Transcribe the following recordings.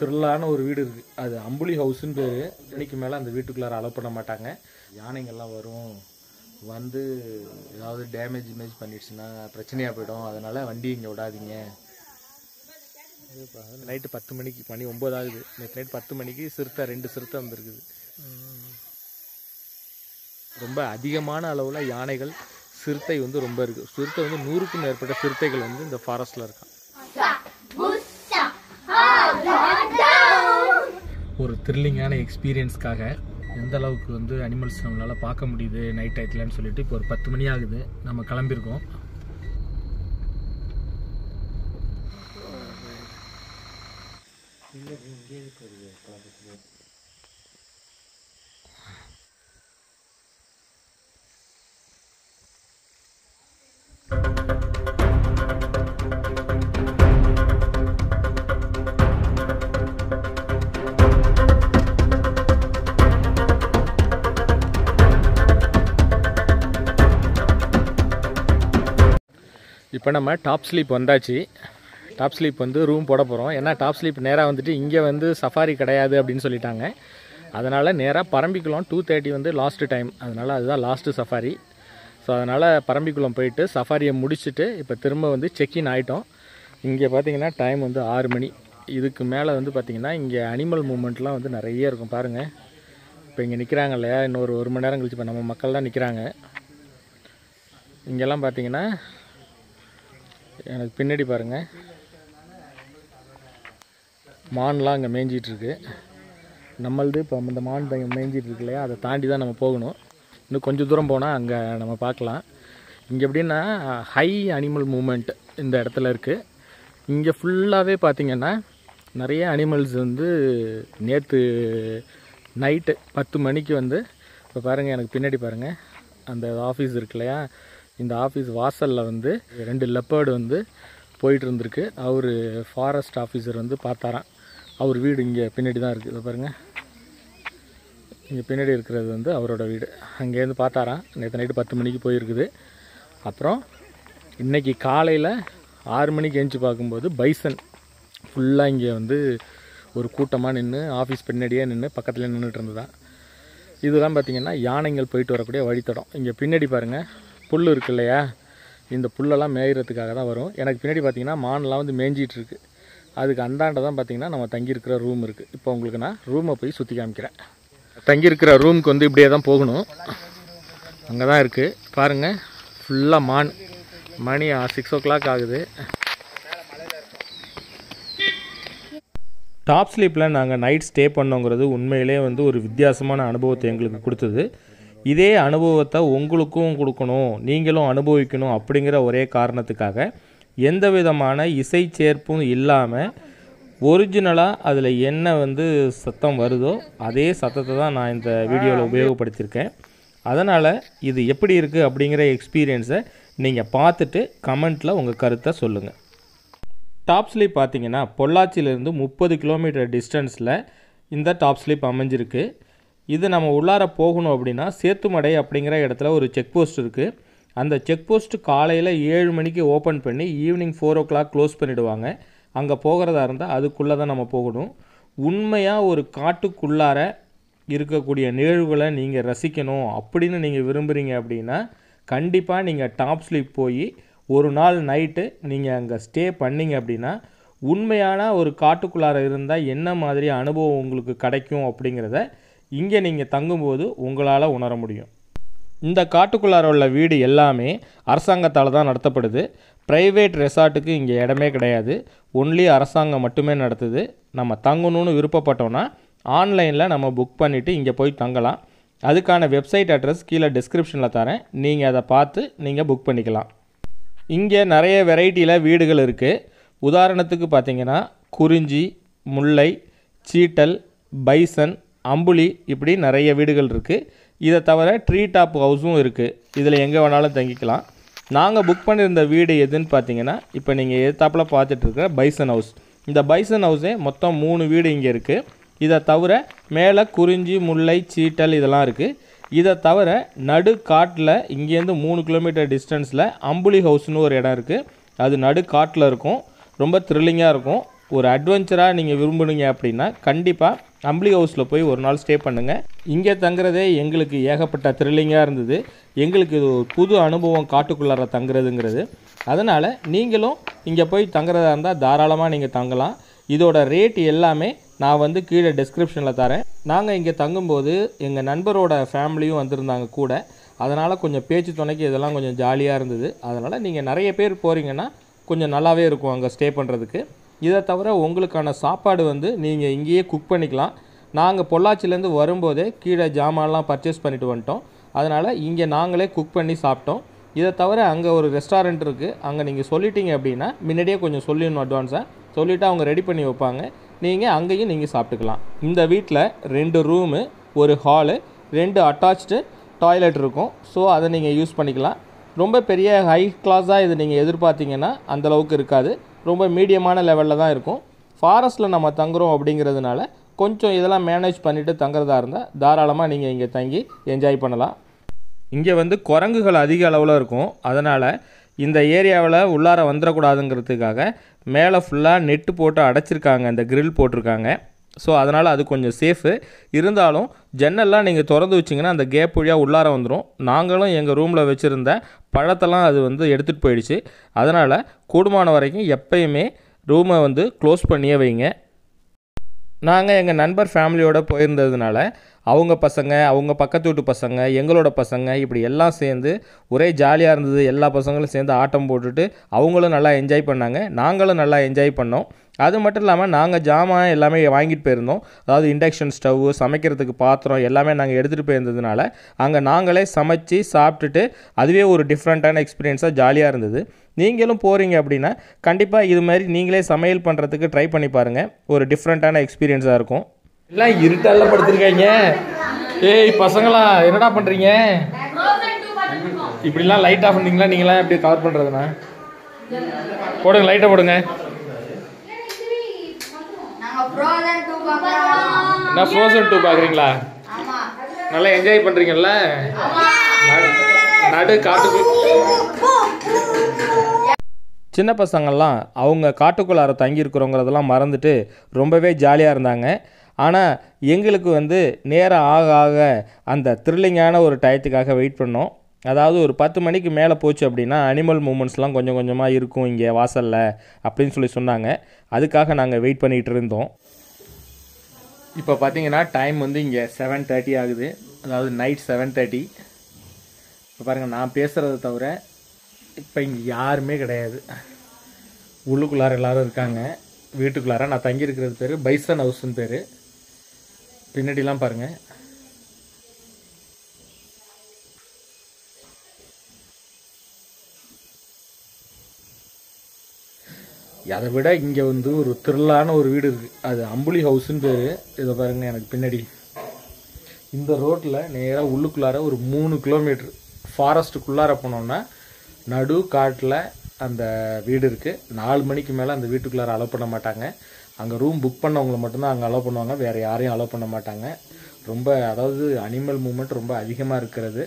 திருளான ஒரு வீடு இருக்குது அது அம்புலி ஹவுஸ்ன்னு பேர். இன்னைக்கு மேலே அந்த வீட்டுக்குள்ளார அலோவ் பண்ண மாட்டாங்க. யானைங்கள்லாம் வரும். வந்து ஏதாவது டேமேஜ் இமேஜ் பண்ணிடுச்சுன்னா பிரச்சனையாக போயிடும். அதனால் வண்டி இங்கே விடாதீங்க. நைட்டு பத்து மணிக்கு மணி ஒம்பது ஆகுது. நேற்று நைட் பத்து மணிக்கு சிறுத்தை ரெண்டு சிறுத்தை வந்திருக்குது. ரொம்ப அதிகமான அளவில் யானைகள் சிறுத்தை வந்து ரொம்ப இருக்குது சிறுத்தை வந்து நூறுக்கும் மேற்பட்ட சிறுத்தைகள் வந்து இந்த ஃபாரஸ்ட்டில் இருக்கான் ஒரு த்ரில்லிங்கான எக்ஸ்பீரியன்ஸ்க்காக எந்த அளவுக்கு வந்து அனிமல்ஸ் நம்மளால் பார்க்க முடியுது நைட் டயத்துலன்னு சொல்லிட்டு இப்போ ஒரு பத்து மணி ஆகுது. நம்ம கிளம்பியிருக்கோம் இப்போ நம்ம டாப் ஸ்லீப் வந்தாச்சு. டாப் ஸ்லீப் வந்து ரூம் போட போகிறோம் ஏன்னா டாப் ஸ்லீப் நேராக வந்துட்டு இங்கே வந்து சஃபாரி கிடையாது அப்படின்னு சொல்லிட்டாங்க. அதனால் நேராக பரம்பிக்குளம் டூ தேர்ட்டி வந்து லாஸ்ட்டு டைம் அதனால் அதுதான் லாஸ்ட்டு சஃபாரி ஸோ அதனால் பரம்பிக்குளம் போயிட்டு சஃபாரியை முடிச்சுட்டு இப்போ திரும்ப வந்து செக்இன் ஆகிட்டோம் இங்கே பார்த்தீங்கன்னா டைம் வந்து ஆறு மணி. இதுக்கு மேலே வந்து பார்த்திங்கன்னா இங்கே அனிமல் மூமெண்ட்லாம் வந்து நிறைய இருக்கும். பாருங்கள் இப்போ இங்கே நிற்கிறாங்க இல்லையா? இன்னொரு ஒரு மணி நேரம் கழிச்சு இப்போ நம்ம மக்கள் தான் நிற்கிறாங்க இங்கெல்லாம் பார்த்திங்கன்னா எனக்கு பின்னாடி பாருங்கள் மான்லாம் அங்கே மேய்ஞ்சிட்டு நம்மளது இப்போ இந்த மான் பையன் இங்க மேய்ஞ்சிட்டு இருக்கு இல்லையா? அதை தாண்டி தான் நம்ம போகணும். இன்னும் கொஞ்சம் தூரம் போனால் அங்கே நம்ம பார்க்கலாம். இங்கே எப்படின்னா ஹை அனிமல் மூமெண்ட் இந்த இடத்துல இருக்குது இங்கே ஃபுல்லாகவே பார்த்தீங்கன்னா நிறைய அனிமல்ஸ் வந்து நேற்று நைட்டு பத்து மணிக்கு வந்து இப்போ பாருங்கள் எனக்கு பின்னாடி பாருங்கள் அந்த ஆஃபீஸ் இருக்கு இல்லையா? இந்த ஆஃபீஸ் வாசலில் வந்து ரெண்டு லெப்பர்டு வந்து போயிட்டு இருந்திருக்கு அவர் ஃபாரஸ்ட் ஆஃபீஸர் வந்து பார்த்தாராம். அவர் வீடு இங்கே பின்னாடி தான் இருக்குது பாருங்கள் இங்கே பின்னாடி இருக்கிறது வந்து அவரோட வீடு. அங்கேருந்து பார்த்தாராம். நேற்று நைட்டு பத்து மணிக்கு போயிருக்குது. அப்புறம் இன்னைக்கு காலையில் ஆறு மணிக்கு எழுந்து பார்க்கும்போது பைசன் ஃபுல்லாக இங்கே வந்து ஒரு கூட்டமாக நின்று ஆஃபீஸ் பின்னாடியே நின்று பக்கத்தில் நின்றுட்டு இருந்ததா. இதெல்லாம் பார்த்திங்கன்னா யானைகள் போயிட்டு வரக்கூடிய வழித்தடம். இங்கே பின்னாடி பாருங்கள் புல் இருக்கு இல்லையா? இந்த புல்லெல்லாம் மேய்கிறதுக்காக தான் வரும். எனக்கு பின்னாடி பார்த்தீங்கன்னா மான்லாம் வந்து மேய்ஞ்சிட்டு அதுக்கு அந்தாண்ட தான் பார்த்தீங்கன்னா நம்ம தங்கியிருக்கிற ரூம் இருக்குது இப்போ உங்களுக்கு நான் ரூமை போய் சுற்றி காமிக்கிறேன். தங்கியிருக்கிற ரூமுக்கு வந்து இப்படியே தான் போகணும். அங்கே தான் இருக்குது பாருங்கள் ஃபுல்லாக மான். மணி சிக்ஸ் ஓ கிளாக் ஆகுது. டாப் ஸ்லீப்பில் நாங்கள் நைட் ஸ்டே பண்ணோங்கிறது உண்மையிலே வந்து ஒரு வித்தியாசமான அனுபவத்தை எங்களுக்கு கொடுத்தது. இதே அனுபவத்தை உங்களுக்கும் கொடுக்கணும் நீங்களும் அனுபவிக்கணும் அப்படிங்கிற ஒரே காரணத்துக்காக எந்த விதமான இசை சேர்ப்பும் இல்லாமல் ஒரிஜினலாக அதில் என்ன வந்து சத்தம் வருதோ அதே சத்தத்தை தான் நான் இந்த வீடியோவில் உபயோகப்படுத்தியிருக்கேன். அதனால் இது எப்படி இருக்குது அப்படிங்கிற எக்ஸ்பீரியன்ஸை நீங்கள் பார்த்துட்டு கமெண்ட்டில் உங்கள் கருத்தை சொல்லுங்கள் டாப் ஸ்லீப் பார்த்தீங்கன்னா பொள்ளாச்சியிலேருந்து முப்பது கிலோமீட்டர் டிஸ்டன்ஸில் இந்த டாப் ஸ்லீப் அமைஞ்சிருக்கு. இது நம்ம உள்ளார போகணும் அப்படின்னா சேத்துமடை அப்படிங்கிற இடத்துல ஒரு செக் போஸ்ட் இருக்குது அந்த செக் போஸ்ட் காலையில் ஏழு மணிக்கு ஓப்பன் பண்ணி evening four o'clock close பண்ணிவிடுவாங்க அங்கே போகிறதா இருந்தால் அதுக்குள்ளே தான் நம்ம போகணும். உண்மையாக ஒரு காட்டுக்குள்ளார இருக்கக்கூடிய நிகழ்வுகளை நீங்கள் ரசிக்கணும் அப்படின்னு நீங்கள் விரும்புகிறீங்க அப்படின்னா கண்டிப்பாக நீங்கள் டாப் ஸ்லீப் போய் ஒரு நாள் நைட்டு நீங்கள் அங்கே ஸ்டே பண்ணீங்க அப்படின்னா உண்மையான ஒரு காட்டுக்குள்ளார இருந்தால் என்ன மாதிரி அனுபவம் உங்களுக்கு கிடைக்கும் அப்படிங்கிறத இங்கே நீங்கள் தங்கும்போது உங்களால் உணர முடியும். இந்த காட்டுக்குள்ளார உள்ள வீடு எல்லாமே அரசாங்கத்தால் தான் நடத்தப்படுது. ப்ரைவேட் ரெசார்ட்டுக்கு இங்கே இடமே கிடையாது. ஒன்லி அரசாங்கம் மட்டுமே நடத்துது. நம்ம தங்கணும்னு விருப்பப்பட்டோன்னா ஆன்லைனில் நம்ம புக் பண்ணிவிட்டு இங்கே போய் தங்கலாம். அதுக்கான வெப்சைட் அட்ரஸ் கீழே டிஸ்கிரிப்ஷனில் தரேன். நீங்கள் அதை பார்த்து நீங்கள் புக் பண்ணிக்கலாம். இங்கே நிறைய வெரைட்டியில் வீடுகள் இருக்குது உதாரணத்துக்கு பார்த்தீங்கன்னா குறிஞ்சி முல்லை சீட்டல் பைசன் அம்புலி இப்படி நிறைய வீடுகள் இருக்குது இதை தவிர ட்ரீ டாப் ஹவுஸும் இருக்குது இதில் எங்கே வேணாலும் தங்கிக்கலாம். நாங்கள் புக் பண்ணியிருந்த வீடு எதுன்னு பார்த்தீங்கன்னா இப்போ நீங்கள் எதிர்த்தாப்பில் பார்த்துட்ருக்கிற பைசன் ஹவுஸ் இந்த பைசன் ஹவுஸே மொத்தம் மூணு வீடு இங்கே இருக்குது இதை தவிர மேலே குறிஞ்சி முல்லை சீட்டல் இதெல்லாம் இருக்குது இதை தவிர நடு காட்டில் இங்கேருந்து மூணு கிலோமீட்டர் டிஸ்டன்ஸில் அம்புலி ஹவுஸ்னு ஒரு இடம் இருக்குது அது நடு காட்டில் இருக்கும். ரொம்ப த்ரில்லிங்காக இருக்கும். ஒரு அட்வென்ச்சராக நீங்கள் விரும்புனீங்க அப்படின்னா கண்டிப்பாக அம்பளி ஹவுஸில் போய் ஒரு நாள் ஸ்டே பண்ணுங்கள் இங்கே தங்குறதே எங்களுக்கு ஏகப்பட்ட த்ரில்லிங்காக இருந்தது. எங்களுக்கு இது ஒரு புது அனுபவம் காட்டுக்குள்ளார தங்குறதுங்கிறது. அதனால் நீங்களும் இங்கே போய் தங்குறதா இருந்தால் தாராளமாக நீங்கள் தங்கலாம். இதோட ரேட் எல்லாமே நான் வந்து கீழே டிஸ்கிரிப்ஷனில் தரேன். நாங்கள் இங்கே தங்கும்போது எங்கள் நண்பரோட ஃபேமிலியும் வந்திருந்தாங்க கூட. அதனால் கொஞ்சம் பேச்சு துணைக்கு இதெல்லாம் கொஞ்சம் ஜாலியாக இருந்தது. அதனால் நீங்கள் நிறைய பேர் போகிறீங்கன்னா கொஞ்சம் நல்லாவே இருக்கும் அங்கே ஸ்டே பண்ணுறதுக்கு இதை தவிர உங்களுக்கான சாப்பாடு வந்து நீங்கள் இங்கேயே குக் பண்ணிக்கலாம். நாங்கள் பொள்ளாச்சிலேருந்து வரும்போதே கீழே ஜாமான்லாம் பர்ச்சேஸ் பண்ணிட்டு வந்துட்டோம். அதனால் இங்கே நாங்களே குக் பண்ணி சாப்பிட்டோம். இதை தவிர அங்கே ஒரு ரெஸ்டாரண்ட் இருக்குது அங்கே நீங்கள் சொல்லிட்டீங்க அப்படின்னா முன்னாடியே கொஞ்சம் சொல்லிடணும் அட்வான்ஸாக சொல்லிவிட்டு அவங்க ரெடி பண்ணி வைப்பாங்க. நீங்கள் அங்கேயும் நீங்கள் சாப்பிட்டுக்கலாம். இந்த வீட்டில் ரெண்டு ரூமு ஒரு ஹாலு ரெண்டு அட்டாச்டு டாய்லெட் இருக்கும். ஸோ அதை நீங்கள் யூஸ் பண்ணிக்கலாம். ரொம்ப பெரிய ஹை கிளாஸாக இது நீங்கள் எதிர்பார்த்தீங்கன்னா அந்தளவுக்கு இருக்காது. ரொம்ப மீடியமான லெவலில் தான் இருக்கும். ஃபாரஸ்ட்டில் நம்ம தங்குறோம் அப்படிங்கிறதுனால கொஞ்சம் இதெல்லாம் மேனேஜ் பண்ணிவிட்டு தங்குறதா இருந்தால் தாராளமாக நீங்கள் இங்கே தங்கி என்ஜாய் பண்ணலாம். இங்கே வந்து குரங்குகள் அதிக அளவில் இருக்கும். அதனால் இந்த ஏரியாவில் உள்ளார வந்துடக்கூடாதுங்கிறதுக்காக மேலே ஃபுல்லாக நெட்டு போட்டு அடைச்சிருக்காங்க. இந்த கிரில் போட்டிருக்காங்க. ஸோ அதனால் அது கொஞ்சம் சேஃபு இருந்தாலும் ஜன்னல்லாம் நீங்கள் திறந்து வச்சிங்கன்னா அந்த கேப் வழியாக உள்ளார வந்துடும் நாங்களும் எங்கள் ரூமில் வச்சுருந்த பழத்தெல்லாம் அது வந்து எடுத்துகிட்டு போயிடுச்சு. அதனால் கூடுமான வரைக்கும் எப்பயுமே ரூமை வந்து க்ளோஸ் பண்ணியே வைங்க. நாங்கள் எங்கள் நண்பர் ஃபேமிலியோடு போயிருந்ததுனால அவங்க பசங்க அவங்க பக்கத்து வீட்டு பசங்க எங்களோட பசங்க இப்படி எல்லாம் சேர்ந்து ஒரே ஜாலியாக இருந்தது. எல்லா பசங்களும் சேர்ந்து ஆட்டம் போட்டுட்டு அவங்களும் நல்லா என்ஜாய் பண்ணாங்க. நாங்களும் நல்லா என்ஜாய் பண்ணோம். அது மட்டும் இல்லாமல் நாங்கள் ஜாமான் எல்லாமே வாங்கிட்டு போயிருந்தோம். அதாவது இண்டக்ஷன் ஸ்டவ்வு சமைக்கிறதுக்கு பாத்திரம் எல்லாமே நாங்கள் எடுத்துகிட்டு போயிருந்ததுனால அங்கே நாங்களே சமைச்சு சாப்பிட்டுட்டு அதுவே ஒரு டிஃப்ரெண்ட்டான எக்ஸ்பீரியன்ஸாக ஜாலியாக இருந்தது. நீங்களும் போகிறீங்க அப்படின்னா கண்டிப்பாக இது மாதிரி நீங்களே சமையல் பண்ணுறதுக்கு ட்ரை பண்ணி பாருங்கள் ஒரு டிஃப்ரெண்ட்டான எக்ஸ்பீரியன்ஸாக இருக்கும். எல்லாம் இருட்டால படுத்துருக்காங்க. ஏய் பசங்களா என்னடா பண்ணுறீங்க இப்படிலாம் லைட் ஆஃப் பண்ணீங்களா? நீங்களாம் எப்படி கவர் பண்ணுறதுண்ணா போடுங்க லைட்டை போடுங்க. என்ன ஃப்ரோசன் டூ பார்க்குறீங்களா. நல்லா என்ஜாய் பண்ணுறீங்கல்ல நடு காட்டுக்கு சின்ன பசங்கள்லாம் அவங்க காட்டுக்குள்ளார தங்கியிருக்கிறோங்கிறதெல்லாம் மறந்துட்டு ரொம்பவே ஜாலியாக இருந்தாங்க. ஆனால் எங்களுக்கு வந்து நேரம் ஆக ஆக அந்த த்ரில்லிங்கான ஒரு டயத்துக்காக வெயிட் பண்ணோம். அதாவது ஒரு பத்து மணிக்கு மேலே போச்சு அப்படின்னா அனிமல் மூமெண்ட்ஸ்லாம் கொஞ்சம் கொஞ்சமாக இருக்கும் இங்கே வாசலில் அப்படின்னு சொல்லி சொன்னாங்க. அதுக்காக நாங்கள் வெயிட் பண்ணிகிட்டு இருந்தோம். இப்போ பார்த்தீங்கன்னா டைம் வந்து இங்கே செவன் தேர்ட்டி ஆகுது. அதாவது நைட் செவன் தேர்ட்டி இப்போ பாருங்கள் நான் பேசுகிறத தவிர இப்போ இங்கே யாருமே கிடையாது. உள்ளுக்குள்ளார எல்லாரும் இருக்காங்க. வீட்டுக்குள்ளார நான் தங்கியிருக்கிறது பேர் பைசன் ஹவுஸ்ன்னு பேர். பின்னாடிலாம் பாருங்கள் அதை விட இங்கே வந்து ஒரு திருளான ஒரு வீடு இருக்குது அது அம்புலி ஹவுஸ்ன்னு பேர். இதை பாருங்க எனக்கு பின்னாடி. இந்த ரோட்டில் நேராக உள்ளுக்குள்ளார ஒரு மூணு கிலோமீட்ரு ஃபாரஸ்ட்டுக்குள்ளார போனோன்னா நடு காட்டில் அந்த வீடு இருக்குது நாலு மணிக்கு மேலே அந்த வீட்டுக்குள்ளார அலோவ் பண்ண மாட்டாங்க. அங்கே ரூம் புக் பண்ணவங்களை மட்டும்தான் அங்கே அலோவ் பண்ணுவாங்க. வேறு யாரையும் அலோவ் பண்ண மாட்டாங்க. ரொம்ப அதாவது அனிமல் மூமெண்ட் ரொம்ப அதிகமாக இருக்கிறது.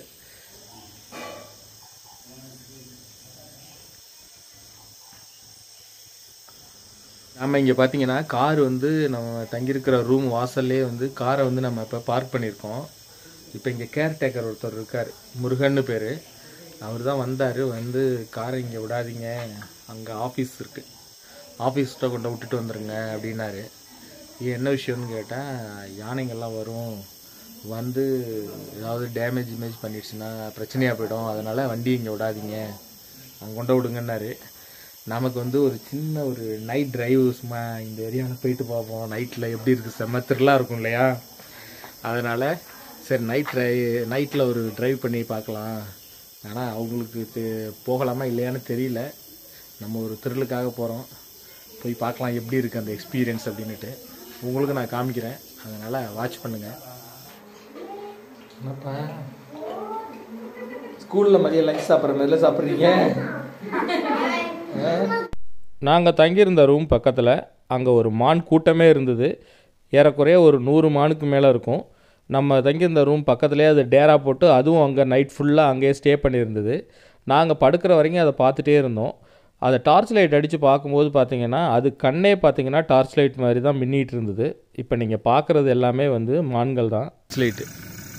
நம்ம இங்கே பார்த்தீங்கன்னா கார் வந்து நம்ம தங்கியிருக்கிற ரூம் வாசல்லே வந்து காரை வந்து நம்ம இப்போ பார்க் பண்ணியிருக்கோம். இப்போ இங்கே கேர்டேக்கர் ஒருத்தர் இருக்கார். முருகன்னு பேர். அவர் தான் வந்தார். வந்து காரை இங்கே விடாதீங்க. அங்கே ஆஃபீஸ் இருக்குது ஆஃபீஸ்கிட்ட கொண்டு விட்டுட்டு வந்துருங்க அப்படின்னாரு. இது என்ன விஷயம்னு கேட்டேன் யானைங்கள்லாம் வரும். வந்து ஏதாவது டேமேஜ் இமேஜ் பண்ணிடுச்சுன்னா பிரச்சனையாக போயிடும். அதனால் வண்டி இங்கே விடாதீங்க. அங்கே கொண்டு விடுங்கன்னாரு. நமக்கு வந்து ஒரு சின்ன ஒரு நைட் டிரைவ் சும்மா இந்த ஏரியாவில் போயிட்டு பார்ப்போம். நைட்டில் எப்படி இருக்குது செம்ம த்ரில்லாக இருக்கும் இல்லையா? அதனால் சரி நைட் ட்ரை நைட்டில் ஒரு ட்ரைவ் பண்ணி பார்க்கலாம். ஆனால் அவங்களுக்கு போகலாமா இல்லையான்னு தெரியல. நம்ம ஒரு த்ரில்லுக்காக போகிறோம் போய் பார்க்கலாம் எப்படி இருக்குது அந்த எக்ஸ்பீரியன்ஸ் அப்படின்னுட்டு. உங்களுக்கு நான் காமிக்கிறேன். அதனால் வாட்ச் பண்ணுங்கள் என்னப்பா? ஸ்கூலில் மதியம் லஞ்ச் சாப்பிட்ற மாதிரில சாப்பிட்றீங்க? நாங்கள் தங்கியிருந்த ரூம் பக்கத்தில் அங்கே ஒரு மான் கூட்டமே இருந்தது. ஏறக்குறைய ஒரு நூறு மானுக்கு மேலே இருக்கும். நம்ம தங்கியிருந்த ரூம் பக்கத்துலேயே அது டேரா போட்டு அதுவும் அங்கே நைட் ஃபுல்லாக அங்கேயே ஸ்டே பண்ணியிருந்தது. நாங்கள் படுக்கிற வரைக்கும் அதை பார்த்துட்டே இருந்தோம். அதை டார்ச் லைட் அடித்து பார்க்கும்போது பார்த்தீங்கன்னா அது கண்ணே பார்த்தீங்கன்னா டார்ச் லைட் மாதிரி தான் மின்னிட்டு இருந்தது. இப்போ நீங்கள் பார்க்குறது எல்லாமே வந்து மான்கள் தான். லைட்டு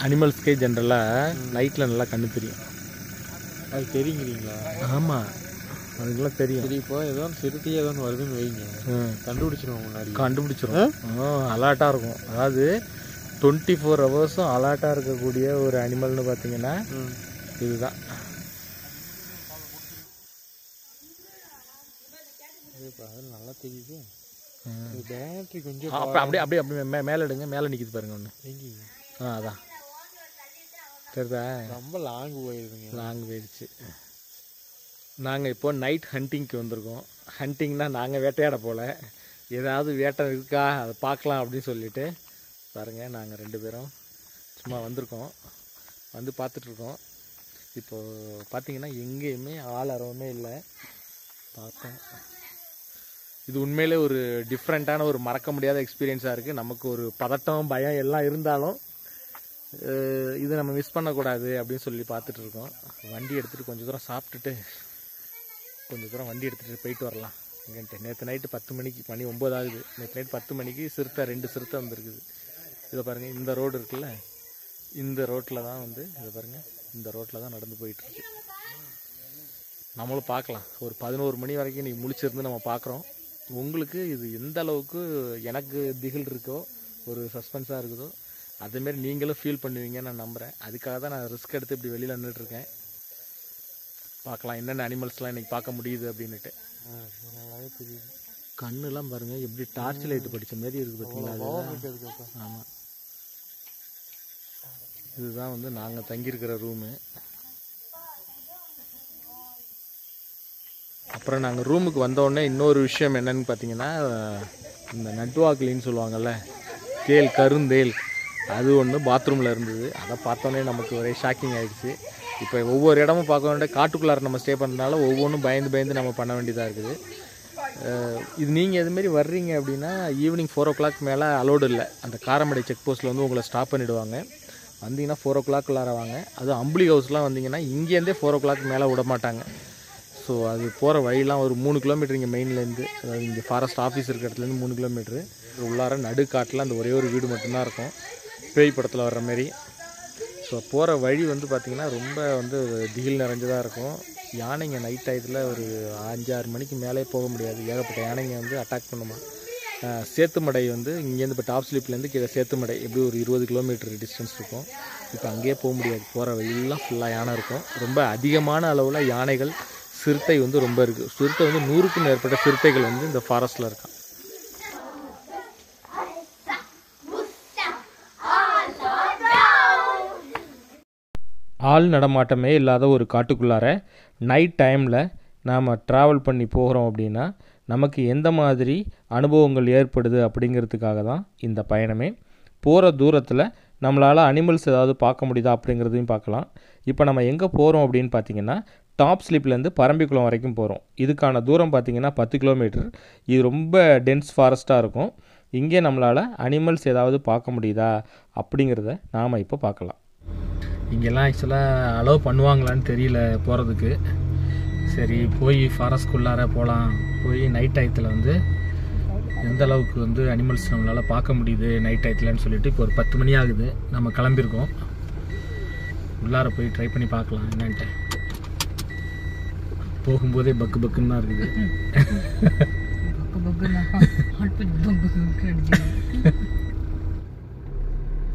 அனிமல்ஸ்க்கே ஜென்ரலாக நைட்டில் நல்லா கண்ணு தெரியும். அது தெரியுங்கிறீங்களா? ஆமாம் அதுக்கெல்லாம் தெரியும். சரி இப்போ ஏதோ சிறுத்தை ஏதோ ஒன்று வருதுன்னு வைங்க. கண்டுபிடிச்சிருவோம் முன்னாடி. கண்டுபிடிச்சிரும் அலர்ட்டாக இருக்கும். அதாவது டுவெண்ட்டி ஃபோர் ஹவர்ஸும் அலர்ட்டாக இருக்கக்கூடிய ஒரு அனிமல்னு பார்த்தீங்கன்னா. இதுதான் இப்போ அது நல்லா தெரியுது. பேட்டரி கொஞ்சம் அப்போ அப்படியே அப்படியே அப்படியே மே மேலே எடுங்க மேலே நிற்கிது பாருங்க ஒன்று ஆ அதான். சரிதா ரொம்ப லாங் போயிருதுங்க. லாங் போயிடுச்சு நாங்கள் இப்போ நைட் ஹண்டிங்க்கு வந்திருக்கோம். ஹண்டிங்னா நாங்கள் வேட்டையாட போல. ஏதாவது வேட்டை இருக்கா? அதை பார்க்கலாம் அப்படின்னு சொல்லிட்டு. பாருங்கள் நாங்கள் ரெண்டு பேரும் சும்மா வந்திருக்கோம். வந்து பார்த்துட்ருக்கோம். இப்போது பார்த்தீங்கன்னா எங்கேயுமே ஆள் அரவமே இல்லை. பார்த்தோம். இது உண்மையிலே ஒரு டிஃப்ரெண்ட்டான ஒரு மறக்க முடியாத எக்ஸ்பீரியன்ஸாக இருக்குது நமக்கு ஒரு பதட்டம் பயம் எல்லாம் இருந்தாலும் இது நம்ம மிஸ் பண்ணக்கூடாது அப்படின்னு சொல்லி பார்த்துட்டு இருக்கோம். வண்டி எடுத்துகிட்டு கொஞ்சம் தூரம் சாப்பிட்டுட்டு கொஞ்சம் தூரம் வண்டி எடுத்துகிட்டு போயிட்டு வரலாம். எங்கன்ட்டு நேற்று நைட்டு பத்து மணிக்கு மணி ஒம்பது ஆகுது. நேற்று நைட்டு பத்து மணிக்கு சிறுத்தை ரெண்டு சிறுத்தை வந்துருக்குது. இதை பாருங்கள் இந்த ரோடு இருக்குல்ல? இந்த ரோட்டில் தான் வந்து இதை பாருங்கள் இந்த ரோட்டில் தான் நடந்து போயிட்டுருக்கு நம்மளும் பார்க்கலாம். ஒரு பதினோரு மணி வரைக்கும் நீ முழிச்சிருந்து நம்ம பார்க்குறோம். உங்களுக்கு இது எந்த அளவுக்கு எனக்கு திகில் இருக்கோ ஒரு சஸ்பென்ஸாக இருக்குதோ அதேமாரி நீங்களும் ஃபீல் பண்ணுவீங்கன்னு நான் நம்புகிறேன் அதுக்காக தான் நான் ரிஸ்க் எடுத்து இப்படி வெளியில் நின்றுட்டுருக்கேன் பார்க்கலாம் என்னென்ன அனிமல்ஸ்லாம் இன்னைக்கு பார்க்க முடியுது தெரியுது. கண்ணுலாம் பாருங்கள் எப்படி டார்ச் லைட் படித்த மாரி இருக்குது பார்த்தீங்களா ஆமாம் இதுதான் வந்து நாங்கள் தங்கியிருக்கிற ரூமு அப்புறம் நாங்கள் ரூமுக்கு வந்தோடனே இன்னொரு விஷயம் என்னன்னு பார்த்தீங்கன்னா இந்த நட்வாக்கிலின்னு சொல்லுவாங்கள்ல தேல் கருந்தேல் அது ஒன்று பாத்ரூமில் இருந்தது. அதை பார்த்தோன்னே நமக்கு ஒரே ஷாக்கிங் ஆகிடுச்சு இப்போ ஒவ்வொரு இடமும் பார்க்க வேண்டிய காட்டுக்குள்ளார நம்ம ஸ்டே பண்ணுறதுனால ஒவ்வொன்றும் பயந்து பயந்து நம்ம பண்ண வேண்டியதாக இருக்குது. இது நீங்கள் இதுமாரி வர்றீங்க அப்படின்னா ஈவினிங் ஃபோர் ஓ கிளாக் மேலே அலோடு இல்லை. அந்த காரமடை செக் போஸ்ட்டில் வந்து உங்களை ஸ்டாப் பண்ணிவிடுவாங்க வந்தீங்கன்னா ஃபோர் ஓ கிளாக் உள்ளார வாங்க. அதுவும் அம்புலி ஹவுஸ்லாம் வந்தீங்கன்னா இங்கேருந்தே ஃபோர் ஓ கிளாக் மேலே விட மாட்டாங்க ஸோ அது போகிற வழிலாம் ஒரு மூணு கிலோமீட்டர் இங்கே மெயின்லேருந்து அதாவது இங்கே ஃபாரஸ்ட் ஆஃபீஸ் இருக்கிற இடத்துலேருந்து மூணு கிலோமீட்ரு உள்ளார நடுக்காட்டில் அந்த ஒரே ஒரு வீடு மட்டும்தான் இருக்கும். பேய் படத்தில் வர்ற மாதிரி ஸோ போகிற வழி வந்து பார்த்திங்கன்னா ரொம்ப வந்து திகில் நிறைஞ்சதாக இருக்கும். யானைங்க நைட் டயத்தில் ஒரு அஞ்சாறு மணிக்கு மேலே போக முடியாது. ஏகப்பட்ட யானைங்க வந்து அட்டாக் பண்ணுமா. சேத்துமடை வந்து இங்கேருந்து இப்போ டாப் ஸ்லிப்லேருந்து கீழே சேத்துமடை எப்படி ஒரு இருபது கிலோமீட்டர் டிஸ்டன்ஸ் இருக்கும். இப்போ அங்கேயே போக முடியாது. போகிற வழியெல்லாம் ஃபுல்லாக யானை இருக்கும். ரொம்ப அதிகமான அளவில் யானைகள் சிறுத்தை வந்து ரொம்ப இருக்குது சிறுத்தை வந்து நூறுக்கும் மேற்பட்ட சிறுத்தைகள் வந்து இந்த ஃபாரஸ்ட்டில் இருக்கான் ஆள் நடமாட்டமே இல்லாத ஒரு காட்டுக்குள்ளார நைட் டைமில் நாம் ட்ராவல் பண்ணி போகிறோம் அப்படின்னா நமக்கு எந்த மாதிரி அனுபவங்கள் ஏற்படுது அப்படிங்கிறதுக்காக தான் இந்த பயணமே. போகிற தூரத்தில் நம்மளால் அனிமல்ஸ் ஏதாவது பார்க்க முடியுதா அப்படிங்கிறதையும் பார்க்கலாம். இப்போ நம்ம எங்கே போகிறோம் அப்படின்னு பார்த்தீங்கன்னா டாப் ஸ்லிப்லேருந்து பரம்பிக்குளம் வரைக்கும் போகிறோம் இதுக்கான தூரம் பார்த்தீங்கன்னா பத்து கிலோமீட்டர். இது ரொம்ப டென்ஸ் ஃபாரஸ்ட்டாக இருக்கும். இங்கே நம்மளால் அனிமல்ஸ் ஏதாவது பார்க்க முடியுதா? அப்படிங்கிறத நாம் இப்போ பார்க்கலாம். இங்கெல்லாம் ஆக்சுவலாக அலோவ் பண்ணுவாங்களான்னு தெரியல போகிறதுக்கு சரி போய் ஃபாரஸ்ட்குள்ளார போகலாம் போய் நைட் டயத்தில் வந்து எந்த அளவுக்கு வந்து அனிமல்ஸ் நம்மளால் பார்க்க முடியுது நைட் டயத்துலன்னு சொல்லிட்டு இப்போ ஒரு பத்து மணி ஆகுது. நம்ம கிளம்பியிருக்கோம் உள்ளார போய் ட்ரை பண்ணி பார்க்கலாம். என்னன்ட்டு. போகும்போதே பக்கு பக்குன்னு தான் இருக்குது.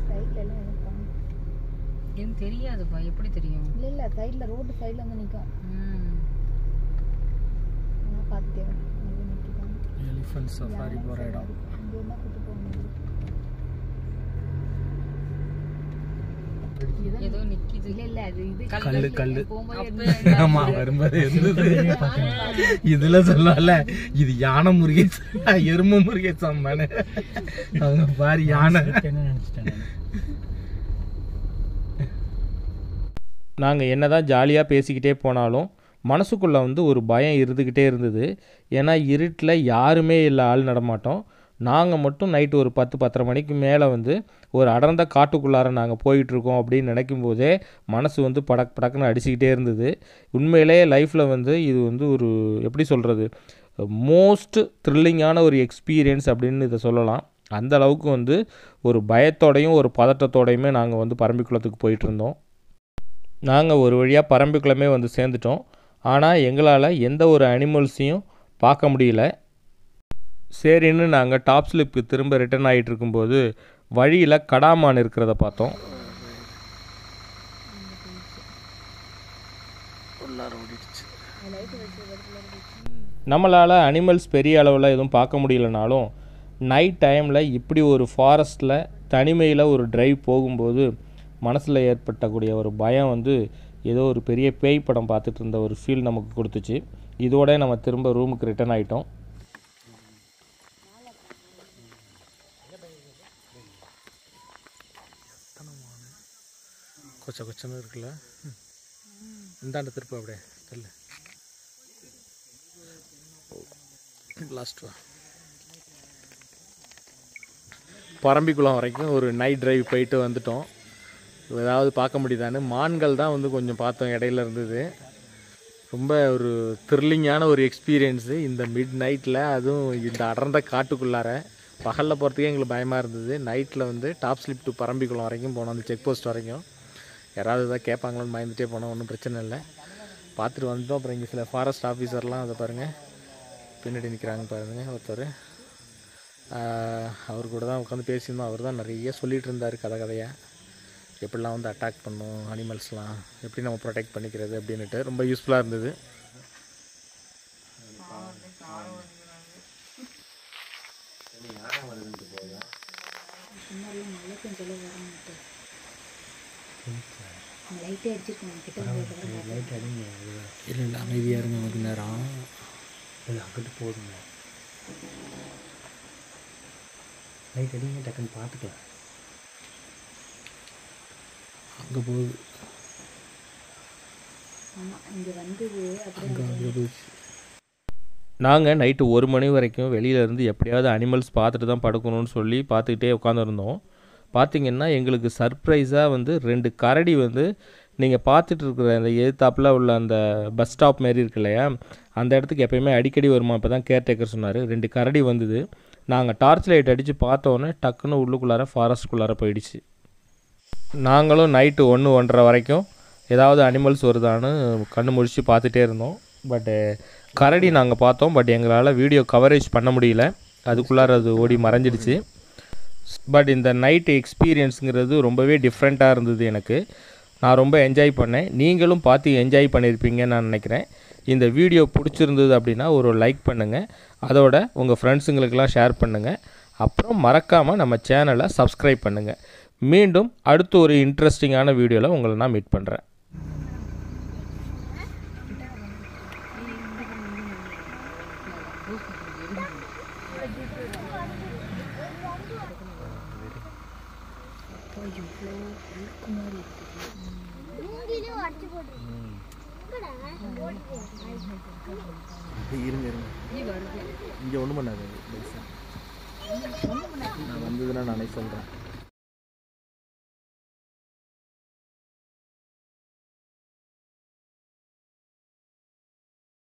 சைட்ல எல்லாம் இருக்கும் எனக்கு? தெரியாதுப்பா எப்படி தெரியும்? இல்ல இல்ல சைடுல ரோடு சைடுல வந்து நிக்கும். ம். நான் பார்த்துட்டே வரேன். இங்க நிக்குதான்னு. எலிஃபண்ட் சஃபாரி போகிற இடம் இங்க இருந்தா கூட்டு போக முடியும் ஏதோ நிக்குது. இல்ல இல்ல அது இது. கல்லு கல்லு. ஆமா வரும்போது இருந்தது இதுல சொல்லல இது யானை முருகேச எரும முருகேசம்மானு அவங்க பாரு யானை. நாங்கள் என்னதான் ஜாலியாக பேசிக்கிட்டே போனாலும் மனசுக்குள்ளே வந்து ஒரு பயம் இருந்துக்கிட்டே இருந்தது. ஏன்னா இருட்டில் யாருமே இல்லை ஆள் நடமாட்டோம் நாங்கள் மட்டும் நைட்டு ஒரு பத்து பத்தரை மணிக்கு மேலே வந்து ஒரு அடர்ந்த காட்டுக்குள்ளார நாங்கள் போயிட்டுருக்கோம் அப்படின்னு நினைக்கும் போதே மனசு வந்து படக் படக்குன்னு அடிச்சுக்கிட்டே இருந்தது. உண்மையிலே லைஃப்பில் வந்து இது வந்து ஒரு எப்படி சொல்கிறது மோஸ்ட் த்ரில்லிங்கான ஒரு எக்ஸ்பீரியன்ஸ் அப்படின்னு இதை சொல்லலாம். அந்த அளவுக்கு வந்து ஒரு பயத்தோடையும் ஒரு பதட்டத்தோடையுமே நாங்கள் வந்து பரம்பிக்குளத்துக்கு போயிட்டு இருந்தோம் நாங்கள் ஒரு வழியாக பரம்பிக்குளமே வந்து சேர்ந்துட்டோம். ஆனால் எங்களால் எந்த ஒரு அனிமல்ஸையும் பார்க்க முடியல. சரின்னு நாங்கள் டாப் ஸ்லிப்புக்கு திரும்ப ரிட்டர்ன் ஆகிட்டு இருக்கும்போது வழியில் கடாமான் இருக்கிறத பார்த்தோம். நம்மளால் அனிமல்ஸ் பெரிய அளவில் எதுவும் பார்க்க முடியலனாலும் நைட் டைமில் இப்படி ஒரு ஃபாரஸ்ட்டில் தனிமையில் ஒரு டிரைவ் போகும்போது மனசில் ஏற்பட்டக்கூடிய ஒரு பயம் வந்து ஏதோ ஒரு பெரிய பேய் படம் பார்த்துட்டு இருந்த ஒரு ஃபீல் நமக்கு கொடுத்துச்சு. இதோட நம்ம திரும்ப ரூமுக்கு ரிட்டர்ன் ஆகிட்டோம் கொச்ச கொச்சன்னு இருக்குல்ல? இந்தாண்ட திருப்ப அப்படியே தெரியல லாஸ்ட் வா. பரம்பிக்குளம் வரைக்கும் ஒரு நைட் டிரைவ் போயிட்டு வந்துட்டோம். ஏதாவது பார்க்க முடியுதான்னு? மான்கள் தான் வந்து கொஞ்சம் பார்த்தோம் இடையில இருந்தது. ரொம்ப ஒரு த்ரில்லிங்கான ஒரு எக்ஸ்பீரியன்ஸு இந்த மிட் நைட்டில் அதுவும் இந்த அடர்ந்த காட்டுக்குள்ளார பகலில் போகிறதுக்கே எங்களுக்கு பயமாக இருந்தது. நைட்டில் வந்து டாப் ஸ்லிப் டு பரம்பிக்குளம் வரைக்கும் போனோம் அந்த செக் போஸ்ட் வரைக்கும். யாராவது எதாவது கேட்பாங்களோன்னு பயந்துகிட்டே போனால் ஒன்றும் பிரச்சனை இல்லை. பார்த்துட்டு வந்துட்டோம் அப்புறம் இங்கே சில ஃபாரஸ்ட் ஆஃபீஸர்லாம் அதை பாருங்கள் பின்னாடி நிற்கிறாங்க பாருங்க ஒருத்தர். அவர் கூட தான் உட்காந்து பேசியிருந்தோம். அவர் தான் நிறைய சொல்லிகிட்டு இருந்தார் கதை கதையாக எப்படிலாம் வந்து அட்டாக் பண்ணும் அனிமல்ஸ்லாம் எப்படி நம்ம ப்ரொடெக்ட் பண்ணிக்கிறது அப்படின்ட்டு ரொம்ப யூஸ்ஃபுல்லாக இருந்தது. லைட்டே அடிச்சிருக்கோம் கிட்ட வந்து லைட் அடிங்க இல்லை இல்லை அமைதியாக இருங்க கொஞ்ச நேரம் இல்லை அங்கிட்டு போதுங்க. லைட் அடிங்க டக்குன்னு பார்த்துக்கலாம். அங்கே போகுது. ஆமாம் இங்கே வந்தது அப்படியே அங்கே அங்கே போயிடுச்சு நாங்கள் நைட்டு ஒரு மணி வரைக்கும் வெளியில இருந்து எப்படியாவது அனிமல்ஸ் பார்த்துட்டு தான் படுக்கணும்னு சொல்லி பார்த்துக்கிட்டே உட்காந்துருந்தோம் பார்த்தீங்கன்னா எங்களுக்கு சர்ப்ரைஸாக வந்து ரெண்டு கரடி வந்து நீங்கள் பார்த்துட்டு இருக்கிற அந்த எதிர்த்தாப்பில் உள்ள அந்த பஸ் ஸ்டாப் மாரி இருக்கு இல்லையா? அந்த இடத்துக்கு எப்பயுமே அடிக்கடி வருமா? இப்போ தான் கேர்டேக்கர் சொன்னார். ரெண்டு கரடி வந்தது. நாங்கள் டார்ச் லைட் அடித்து பார்த்தோன்னே டக்குன்னு உள்ளுக்குள்ளார ஃபாரஸ்ட்டுக்குள்ளார போயிடுச்சு. நாங்களும் நைட்டு ஒன்று ஒன்றரை வரைக்கும் ஏதாவது அனிமல்ஸ் வருதான்னு கண்ணு முழிச்சு பார்த்துட்டே இருந்தோம். பட்டு கரடி நாங்கள் பார்த்தோம். பட் எங்களால் வீடியோ கவரேஜ் பண்ண முடியல. அதுக்குள்ளார அது ஓடி மறைஞ்சிடுச்சு. பட் இந்த நைட்டு எக்ஸ்பீரியன்ஸுங்கிறது ரொம்பவே டிஃப்ரெண்ட்டாக இருந்தது எனக்கு. நான் ரொம்ப என்ஜாய் பண்ணேன். நீங்களும் பார்த்து என்ஜாய் பண்ணியிருப்பீங்கன்னு நான் நினைக்கிறேன். இந்த வீடியோ பிடிச்சிருந்தது அப்படின்னா ஒரு லைக் பண்ணுங்கள் அதோட உங்கள் ஃப்ரெண்ட்ஸுங்களுக்கெல்லாம் ஷேர் பண்ணுங்கள் அப்புறம் மறக்காமல் நம்ம சேனலை சப்ஸ்கிரைப் பண்ணுங்கள் மீண்டும் அடுத்து ஒரு இன்ட்ரெஸ்டிங்கான வீடியோவில் உங்களை நான் மீட் பண்ணுறேன்